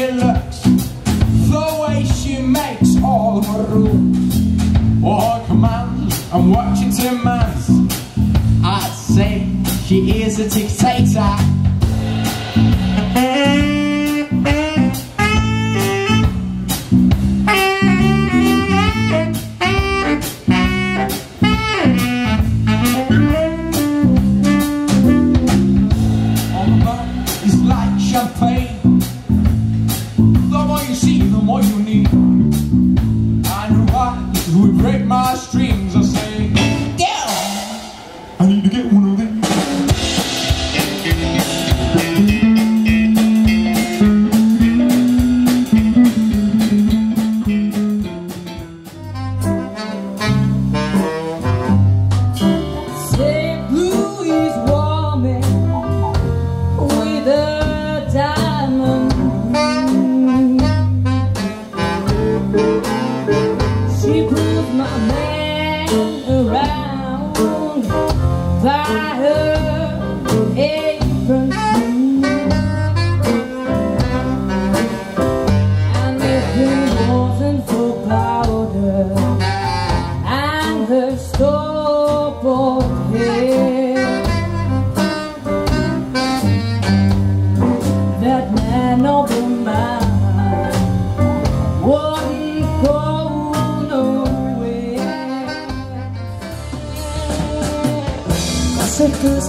she looks, the way she makes all her rules. What commands and what she demands. I'd say she is a dictator. by her apron.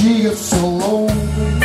dias são.